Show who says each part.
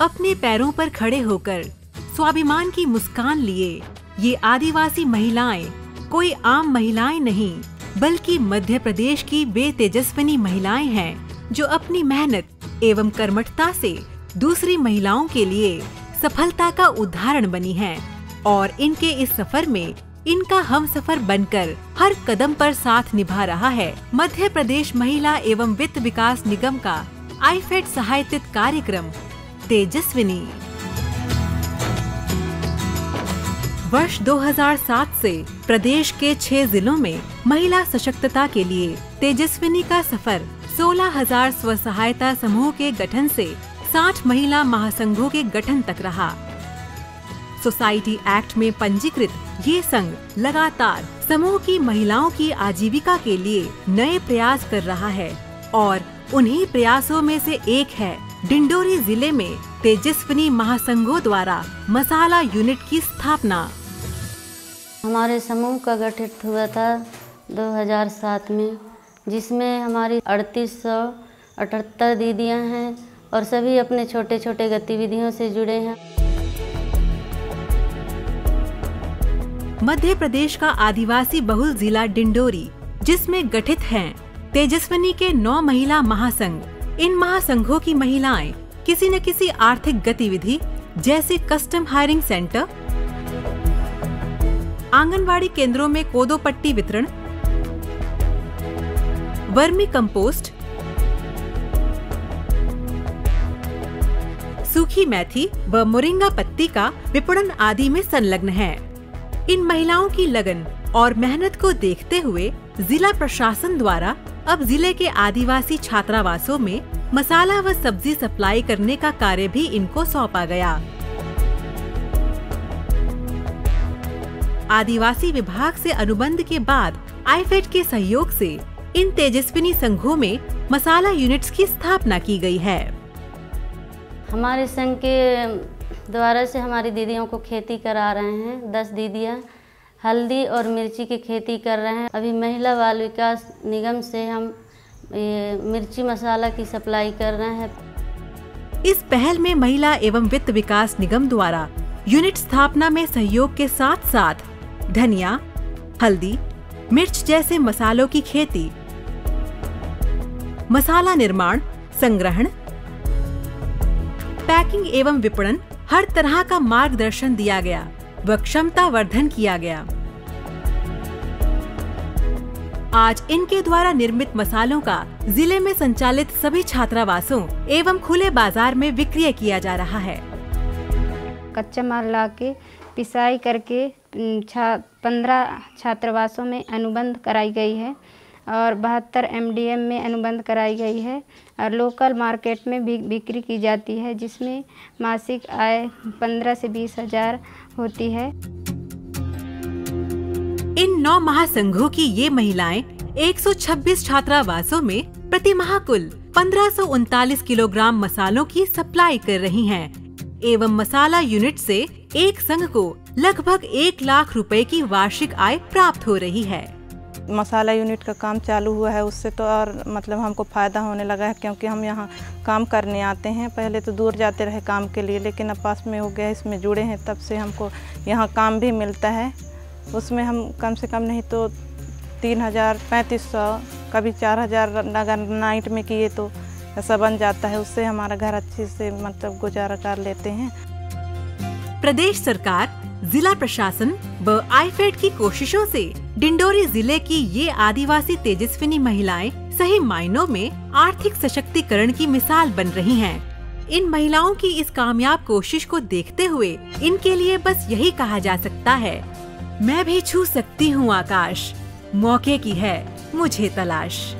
Speaker 1: अपने पैरों पर खड़े होकर स्वाभिमान की मुस्कान लिए। ये आदिवासी महिलाएँ कोई आम महिलाएँ नहीं, बल्कि मध्य प्रदेश की वे तेजस्विनी महिलाएँ हैं, जो अपनी मेहनत एवं कर्मठता से दूसरी महिलाओं के लिए सफलता का उदाहरण बनी हैं और इनके इस सफ़र में इनका हम सफ़र बनकर हर कदम पर साथ निभा रहा है। मध्य प्रदेश महिला एवं वित्त विकास निगम का आईफेड सहायतित कार्यक्रम तेजस्विनी। वर्ष 2007 से प्रदेश के छह जिलों में महिला सशक्तता के लिए तेजस्विनी का सफ़र 16,000 स्व सहायता समूह के गठन से 60 महिला महासंघों के गठन तक रहा। सोसाइटी एक्ट में पंजीकृत ये संघ लगातार समूह की महिलाओं की आजीविका के लिए नए प्रयास कर रहा है और उन्हीं प्रयासों में से एक है डिंडोरी ज़िले में तेजस्विनी महासंघों द्वारा मसाला यूनिट की स्थापना।
Speaker 2: हमारे समूह का गठित हुआ था 2007 में जिसमें हमारी अड़तीस सौ अठहत्तर दीदियाँ हैं और सभी अपने छोटे छोटे गतिविधियों से जुड़े हैं।
Speaker 1: मध्य प्रदेश का आदिवासी बहुल जिला डिंडोरी जिसमें गठित हैं तेजस्विनी के नौ महिला महासंघ। इन महासंघों की महिलाएँ किसी न किसी आर्थिक गतिविधि जैसे कस्टम हायरिंग सेंटर आंगनवाड़ी केंद्रों में कोदो पट्टी वितरण, वर्मी कंपोस्ट सूखी मैथी व मोरिंगा पत्ती का विपणन आदि में संलग्न है। इन महिलाओं की लगन और मेहनत को देखते हुए जिला प्रशासन द्वारा अब ज़िले के आदिवासी छात्रावासों में मसाला व सब्ज़ी सप्लाई करने का कार्य भी इनको सौंपा गया। आदिवासी विभाग से अनुबंध के बाद आईफेड के सहयोग से इन तेजस्विनी संघों में मसाला यूनिट्स की स्थापना की गई है।
Speaker 2: हमारे संघ के द्वारा से हमारी दीदियों को खेती करा रहे हैं, दस दीदियाँ। हल्दी और मिर्ची की खेती कर रहे हैं। अभी महिला बाल विकास निगम से हम ये मिर्ची मसाला की सप्लाई कर रहे हैं।
Speaker 1: इस पहल में महिला एवं वित्त विकास निगम द्वारा यूनिट स्थापना में सहयोग के साथ साथ धनिया, हल्दी, मिर्च जैसे मसालों की खेती, मसाला निर्माण, संग्रहण, पैकिंग एवं विपणन हर तरह का मार्गदर्शन दिया गया व क्षमता वर्धन किया गया। आज इनके द्वारा निर्मित मसालों का ज़िले में संचालित सभी छात्रावासों एवं खुले बाज़ार में विक्रय किया जा रहा है।
Speaker 3: कच्चा माल ला के पिसाई करके छा, पंद्रह छात्रावासों में अनुबंध कराई गई है और बहत्तर एमडीएम में अनुबंध कराई गई है और लोकल मार्केट में भी बिक्री की जाती है, जिसमें मासिक आय पंद्रह से बीस हज़ार होती है।
Speaker 1: इन नौ महासंघों की ये महिलाएँ 126 छात्रावासों में प्रति माह कुल पंद्रह किलोग्राम मसालों की सप्लाई कर रही हैं, एवं मसाला यूनिट से एक संघ को लगभग एक लाख रुपए की वार्षिक आय प्राप्त हो रही है।
Speaker 4: मसाला यूनिट का काम चालू हुआ है, उससे तो और मतलब हमको फ़ायदा होने लगा है क्योंकि हम यहाँ काम करने आते हैं। पहले तो दूर जाते रहे काम के लिए, लेकिन अब पास में हो गया, इसमें जुड़े हैं, तब से हमको यहाँ काम भी मिलता है। उसमें हम कम से कम नहीं तो तीन हज़ार, पैंतीस सौ, कभी चार हज़ार अगर नाइट में किए तो ऐसा बन जाता है। उससे हमारा घर अच्छे से मतलब गुजारा कर लेते हैं।
Speaker 1: प्रदेश सरकार, जिला प्रशासन व आईफेड की कोशिशों से डिंडोरी ज़िले की ये आदिवासी तेजस्विनी महिलाएँ सही मायनों में आर्थिक सशक्तिकरण की मिसाल बन रही हैं। इन महिलाओं की इस कामयाब कोशिश को देखते हुए इनके लिए बस यही कहा जा सकता है। मैं भी छू सकती हूँ आकाश। मौके की है मुझे तलाश।